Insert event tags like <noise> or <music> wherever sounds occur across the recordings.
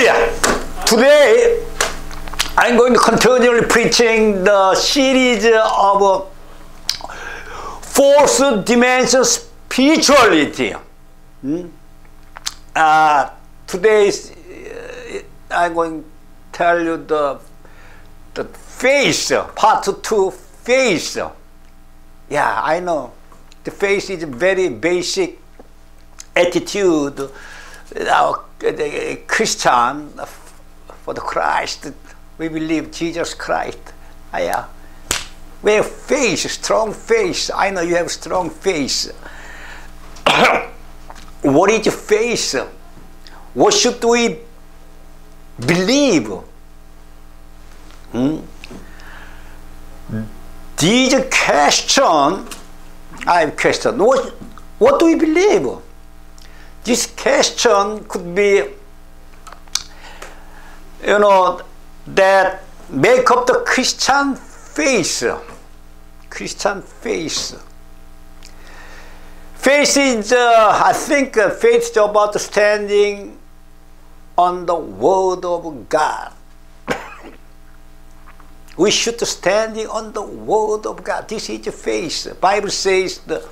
Hallelujah! Today, I'm going to continue preaching the series of fourth dimension spirituality. Hmm? Uh, today, uh, I'm going to tell you the, the face, part two face. Yeah, I know. The face is very basic attitude. Our uh, the uh, Christian uh, for the Christ, we believe Jesus Christ. Ah, yeah. We have faith, strong faith. I know you have strong faith. <coughs> what is faith? What should we believe? Hmm? These question, I have question. What, what do we believe? This question could be, you know, that make up the Christian face Christian face Faith is, uh, I think, uh, faith is about standing on the Word of God. <coughs> we should standing on the Word of God. This is faith. Bible says the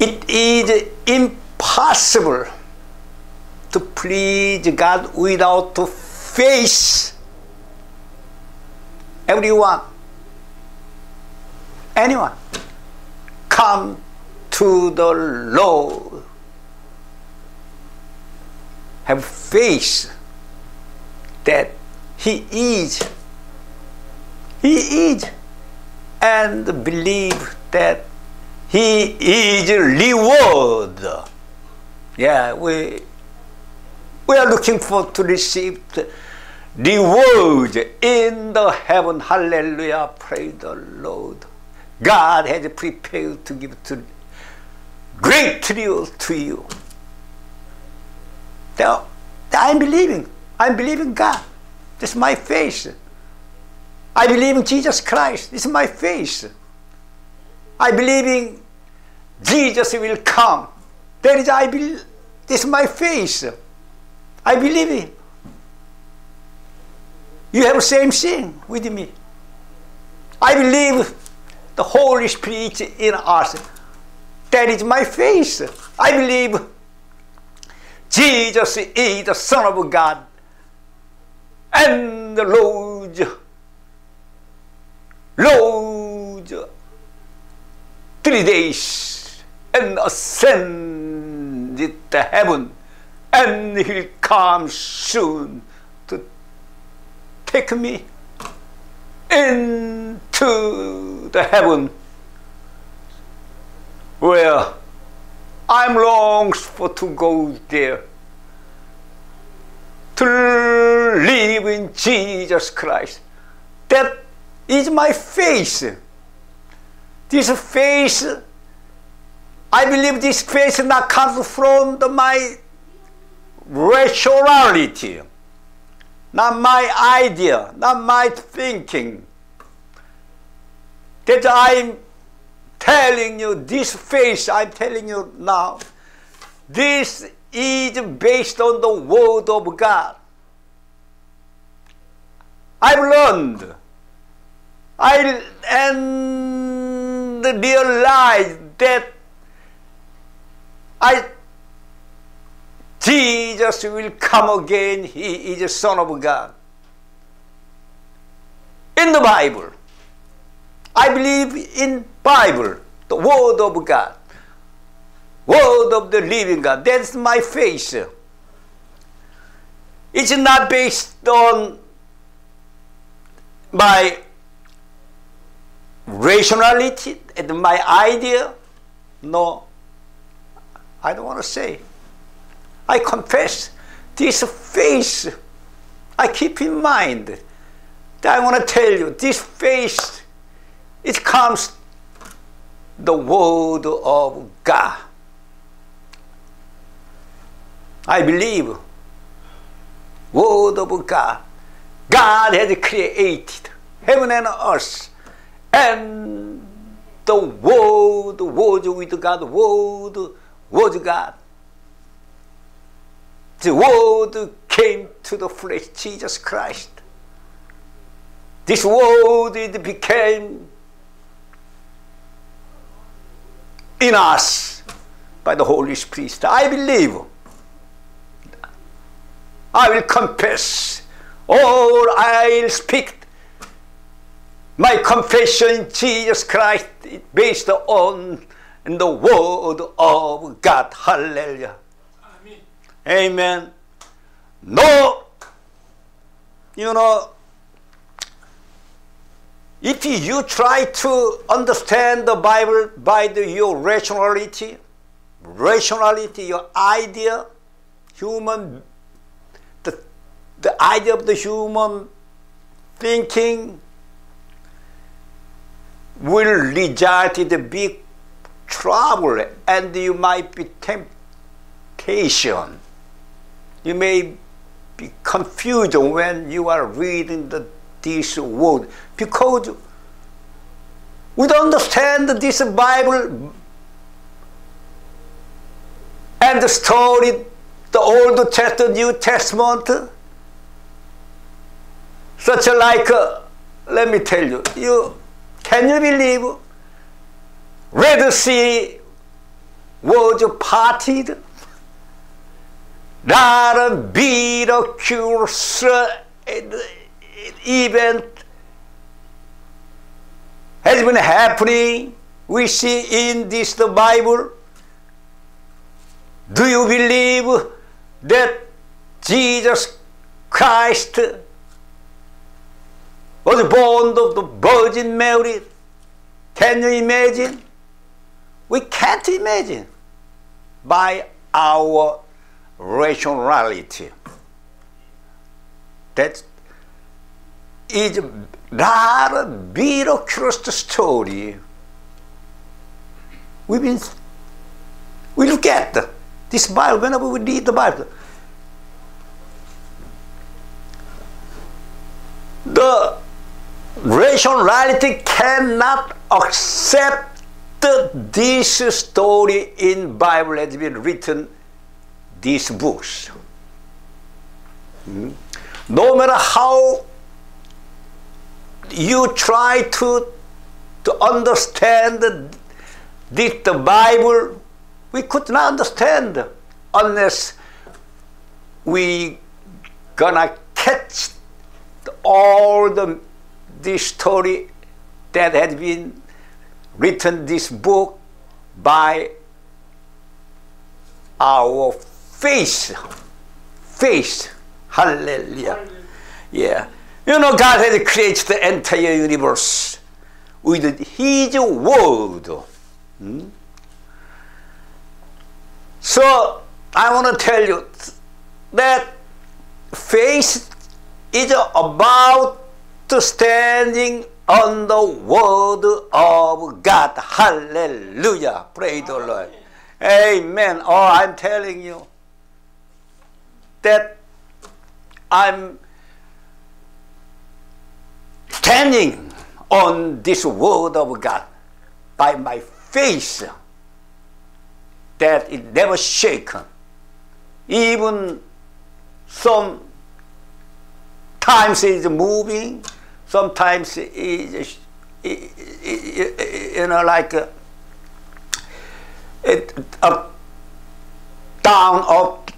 it is impossible to please God without faith. Everyone, anyone, come to the Lord. Have faith that He is. He is. And believe that he is reward. Yeah, we we are looking for to receive the reward in the heaven. Hallelujah. Praise the Lord. God has prepared to give to great reward to you. Now, I'm believing. I'm believing God. This is my faith. I believe in Jesus Christ. This is my faith. I believe in Jesus will come. There is I believe, this is my faith. I believe in. You have the same thing with me. I believe the Holy Spirit in us. That is my faith. I believe Jesus is the Son of God and the Lord. Lord three days and ascended to heaven, and he'll come soon to take me into the heaven where I'm longs for to go there to live in Jesus Christ. That is my faith. This faith, I believe this faith not comes from the, my rationality, not my idea, not my thinking. That I'm telling you, this faith I'm telling you now, this is based on the Word of God. I've learned. I and realize that I Jesus will come again. He is a Son of God. In the Bible, I believe in Bible, the Word of God, Word of the living God. That's my faith. It's not based on my rationality and my idea? No, I don't want to say. I confess this faith I keep in mind. That I want to tell you, this faith, it comes the word of God. I believe word of God. God has created heaven and earth and the Word was with God, the Word was God. the word came to the flesh, Jesus Christ. This word it became in us by the Holy Spirit. I believe. I will confess or I'll speak my confession Jesus Christ based on the word of God. Hallelujah. Amen. Amen. No, you know, if you try to understand the Bible by the, your rationality, rationality, your idea, human, the, the idea of the human thinking will result in a big trouble and you might be temptation. You may be confused when you are reading the, this word because we don't understand this Bible and the story, the Old Testament, New Testament, such like, uh, let me tell you, you can you believe Red Sea was parted? Not a miraculous event has been happening. We see in this the Bible. Do you believe that Jesus Christ was born of the Virgin Mary? Can you imagine? We can't imagine by our rationality. That is a miraculous story. We've been, we look at this Bible whenever we read the Bible. The rationality cannot accept this story in Bible has been written these books. Hmm? No matter how you try to to understand the, the Bible, we could not understand unless we gonna catch all the this story that had been written this book by our face. Face. Hallelujah. Yeah. You know, God has created the entire universe with His word. Hmm? So, I want to tell you that faith is about standing on the word of God. Hallelujah. Praise the Lord. Amen. Oh, I'm telling you that I'm standing on this word of God by my faith that it never shaken. Even some times it's moving, sometimes it's, you know, like uh, it, up, down, up,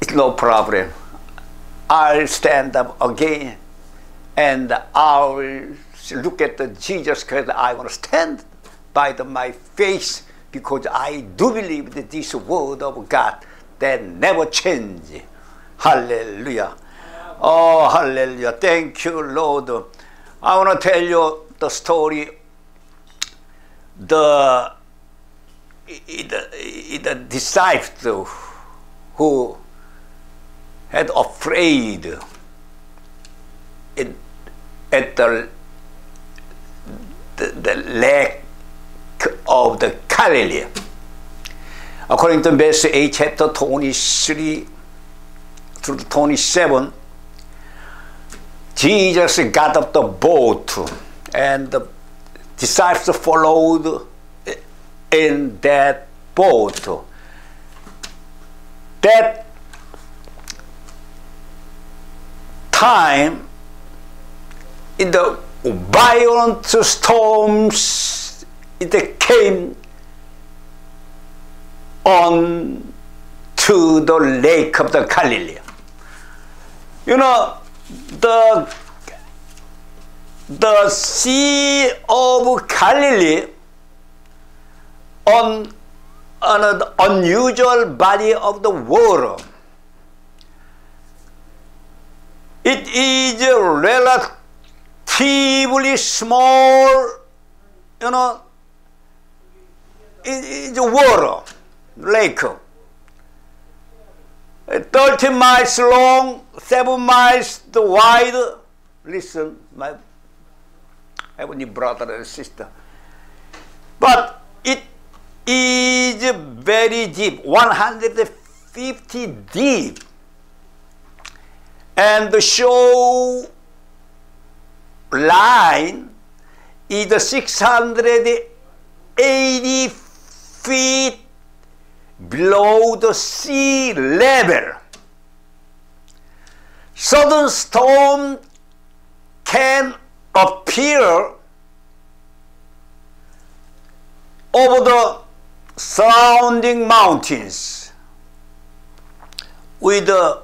it's no problem. I'll stand up again and I'll look at the Jesus Christ. I want to stand by the, my face because I do believe that this word of God that never change. Hallelujah. Oh, hallelujah. Thank you, Lord. I want to tell you the story. The, the, the disciple who had afraid in, at the, the, the lake of the Galilee. According to Matthew 8, chapter 23 through 27, Jesus got up the boat and the disciples followed in that boat. that time in the violent storms it came on to the lake of the Galilee. You know, the the Sea of Galilee on, on an unusual body of the water. It is relatively small, you know, it is a water, lake. 30 miles long, 7 miles wide. Listen, my heavenly brother and sister. But it is very deep, 150 deep. And the show line is 680 feet below the sea level. Sudden storm can appear over the surrounding mountains with a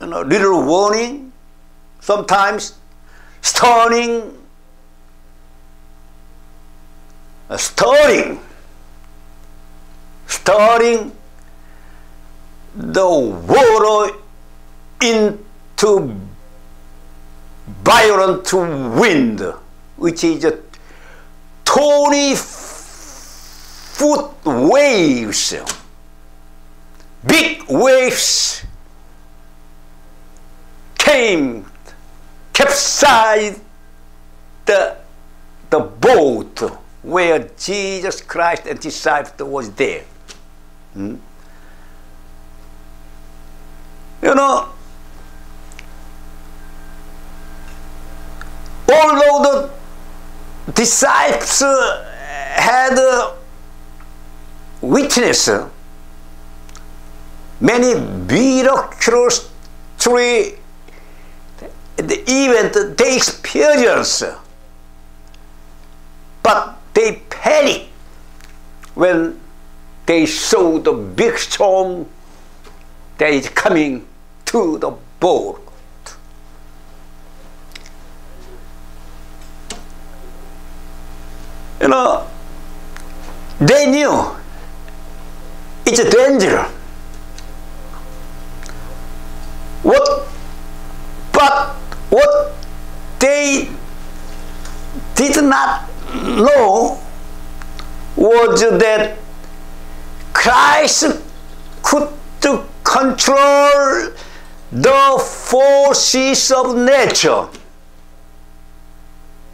you know, little warning, sometimes stunning, stirring, stirring the water into violent wind, which is a 20 foot waves, big waves came, capsized the, the boat where Jesus Christ and his disciples was there. Hmm? You know, although the disciples uh, had uh, witnessed uh, many miraculous the event they experienced, but they panicked when they saw the big storm that is coming to the boat. You know, they knew it's a danger. What, but what they did not know was that Christ could control the forces of nature.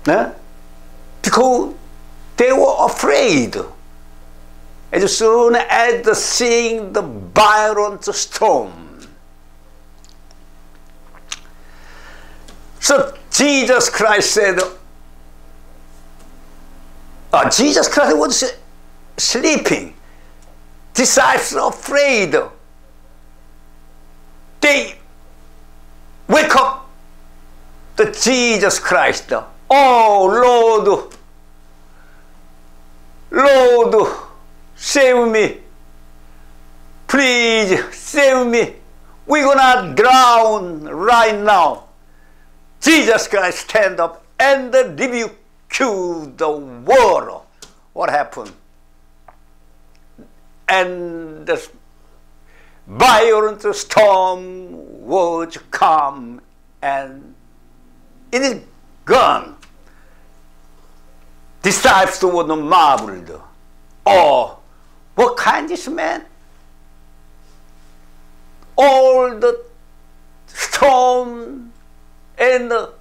Eh? Because they were afraid as soon as seeing the violent storm. So Jesus Christ said, uh, Jesus Christ was sleeping. Disciples afraid. They wake up the Jesus Christ. Oh Lord, Lord, save me. Please save me. We're gonna drown right now. Jesus Christ stand up and rebuke the world. What happened? And the violent storm would come and it is gone disciples were marveled. Oh, what kind is man? All the storm and the,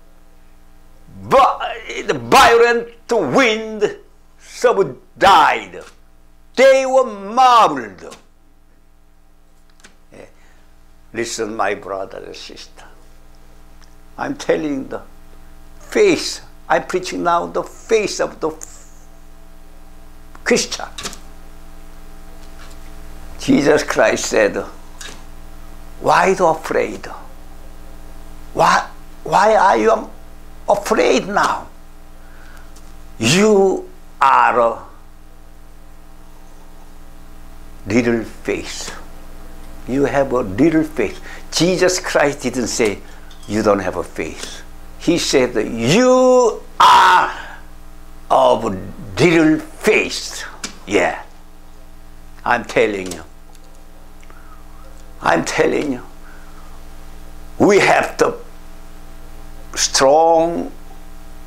the violent wind some died. They were marveled. Listen, my brother and sister. I'm telling the face I'm preaching now the face of the Christian. Jesus Christ said, why are you afraid? Why, why are you afraid now? You are a little faith. You have a little faith. Jesus Christ didn't say you don't have a faith. He said that you are of little faith. Yeah. I'm telling you. I'm telling you. We have the strong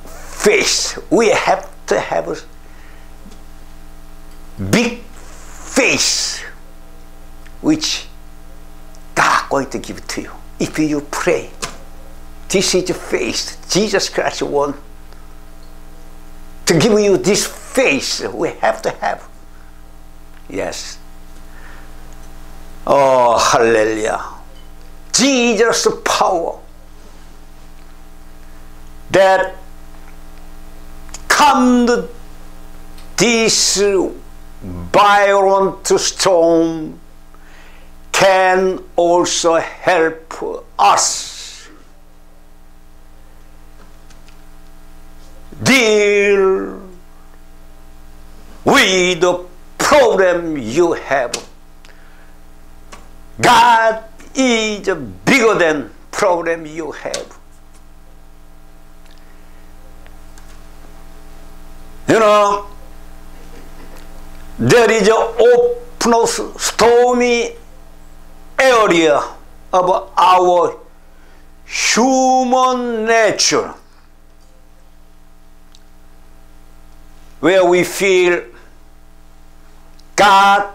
faith. We have to have a big faith which God going to give to you if you pray. This is faith. Jesus Christ wants to give you this faith. We have to have. Yes. Oh, hallelujah. Jesus' power that calmed this violent storm can also help us deal with the problem you have. God is bigger than problem you have. You know, there is a open, stormy area of our human nature where we feel God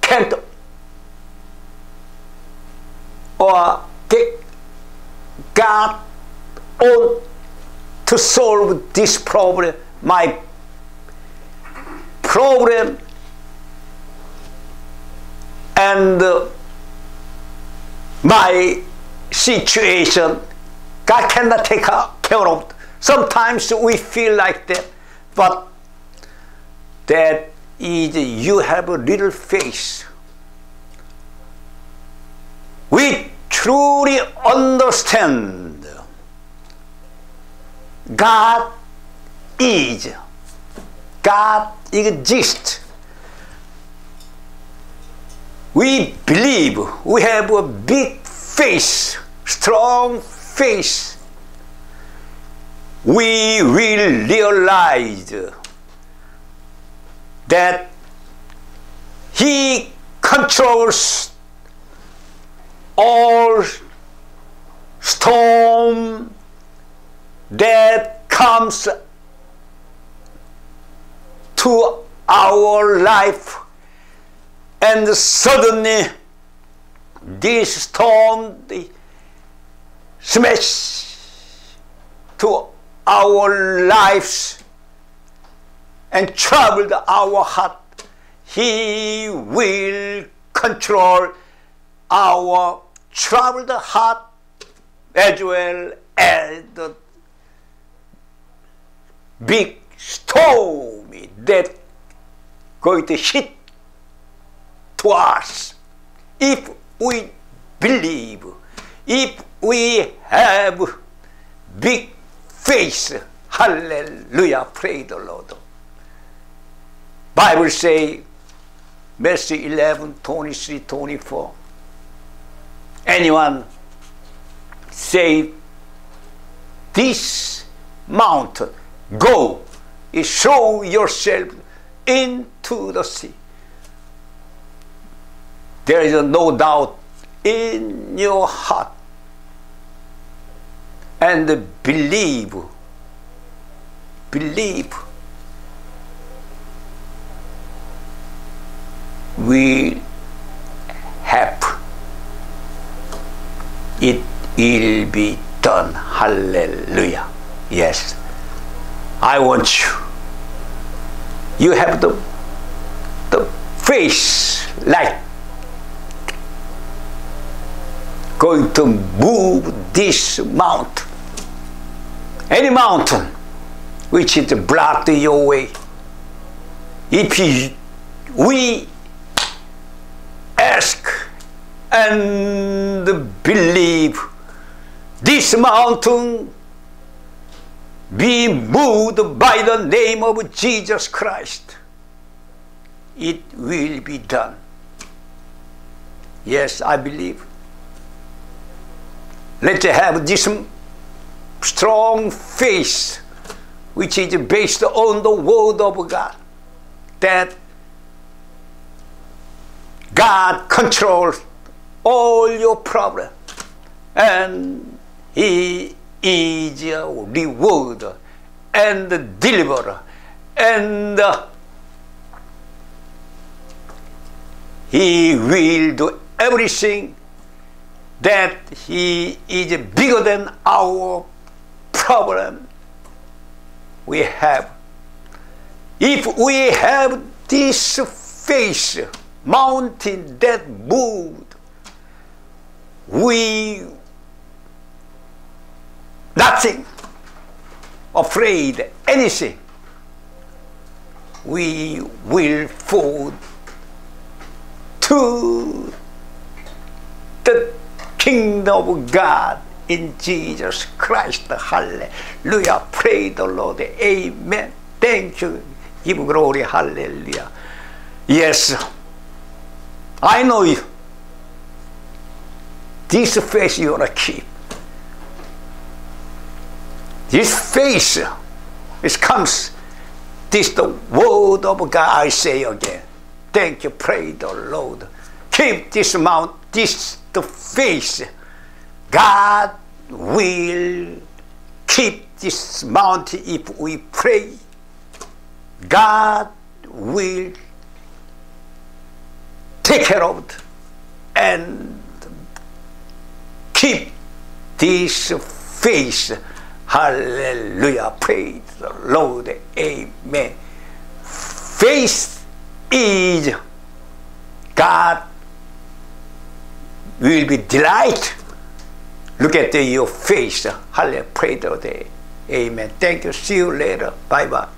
can't or God on to solve this problem, my problem and uh, my situation, God cannot take care of. Sometimes we feel like that, but that is you have a little faith. We truly understand God is. God exists. We believe we have a big faith, strong faith. We will realize that He controls all storm that comes to our life. And suddenly this storm the smash to our lives and troubled our heart. He will control our troubled heart as well as the big storm that going to hit to us if we believe, if we have big faith. Hallelujah. Praise the Lord. Bible say, Matthew 11, 23, 24. Anyone say, this mountain Go, show yourself into the sea. There is no doubt in your heart. And believe, believe. We have it will be done. Hallelujah. Yes. I want you. You have the, the face like going to move this mountain. Any mountain which is blocked your way. If you, we ask and believe this mountain be moved by the name of Jesus Christ, it will be done. Yes, I believe. Let's have this strong faith which is based on the Word of God that God controls all your problems and He is a rewarder and deliver and He will do everything that He is bigger than our problem we have. If we have this face mountain that moved, we nothing afraid anything we will fall to the kingdom of God in Jesus Christ. Hallelujah. Praise the Lord. Amen. Thank you. Give glory. Hallelujah. Yes. I know you. This faith you want to keep. This face, it comes. This the word of God I say again. Thank you. pray the Lord. Keep this mount, this the face. God will keep this mountain if we pray. God will take care of it and keep this faith. Hallelujah. Praise the Lord. Amen. Faith is God will be delight Look at your face. Hallelujah. Praise the Lord. Amen. Thank you. See you later. Bye bye.